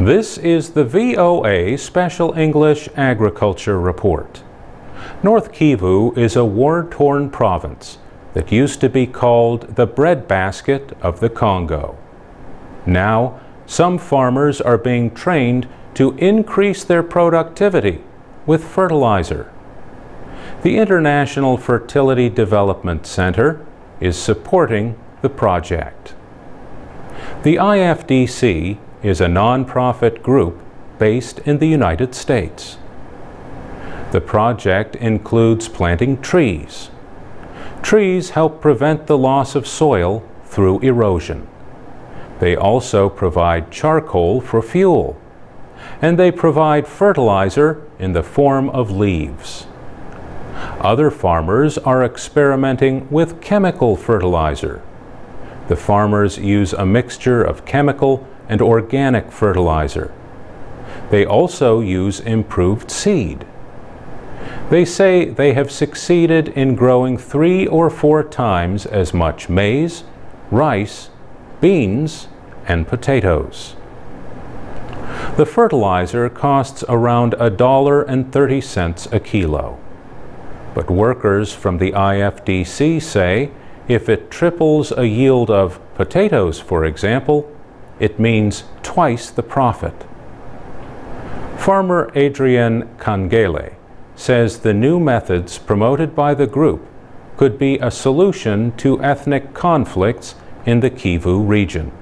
This is the VOA Special English Agriculture Report. North Kivu is a war-torn province that used to be called the breadbasket of the Congo. Now, some farmers are being trained to increase their productivity with fertilizer. The International Fertility Development Center is supporting the project. The IFDC is a nonprofit group based in the United States. The project includes planting trees. Trees help prevent the loss of soil through erosion. They also provide charcoal for fuel, and they provide fertilizer in the form of leaves. Other farmers are experimenting with chemical fertilizer. The farmers use a mixture of chemical and organic fertilizer. They also use improved seed. They say they have succeeded in growing three or four times as much maize, rice, beans, and potatoes. The fertilizer costs around a dollar and thirty cents a kilo. But workers from the IFDC say if it triples a yield of potatoes, for example, it means twice the profit. Farmer Adrien Kangele says the new methods promoted by the group could be a solution to ethnic conflicts in the Kivu region.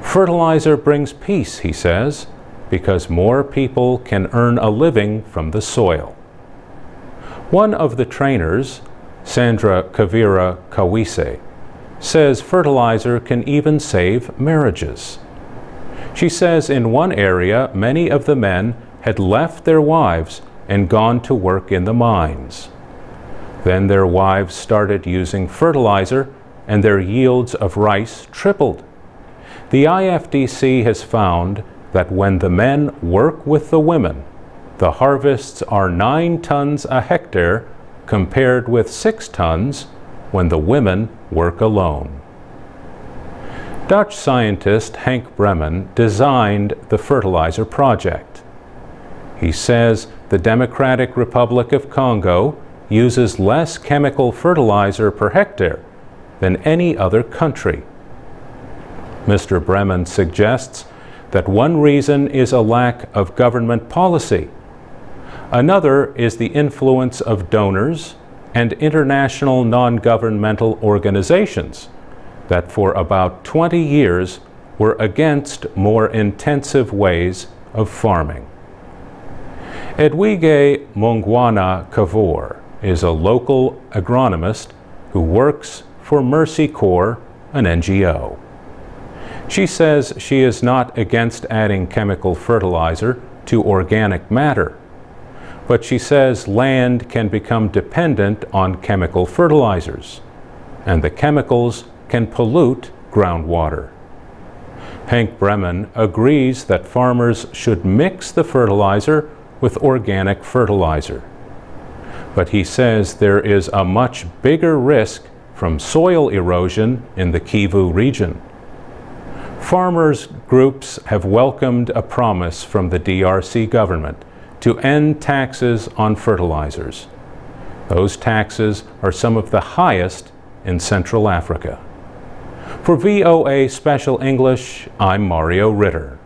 Fertilizer brings peace, he says, because more people can earn a living from the soil. One of the trainers, Sandra Kavira Kawisse, says fertilizer can even save marriages. She says in one area, many of the men had left their wives and gone to work in the mines. Then their wives started using fertilizer and their yields of rice tripled. The IFDC has found that when the men work with the women, the harvests are 9 tons a hectare compared with 6 tons when the women work alone. Dutch scientist Henk Breman designed the fertilizer project. He says the Democratic Republic of Congo uses less chemical fertilizer per hectare than any other country. Mr. Breman suggests that one reason is a lack of government policy. Another is the influence of donors and international non-governmental organizations that for about 20 years were against more intensive ways of farming. Edwige Mongwana Kavor is a local agronomist who works for Mercy Corps, an NGO. She says she is not against adding chemical fertilizer to organic matter, but she says land can become dependent on chemical fertilizers, and the chemicals can pollute groundwater. Henk Breman agrees that farmers should mix the fertilizer with organic fertilizer. But he says there is a much bigger risk from soil erosion in the Kivu region. Farmers groups have welcomed a promise from the DRC government to end taxes on fertilizers. Those taxes are some of the highest in Central Africa. For VOA Special English, I'm Mario Ritter.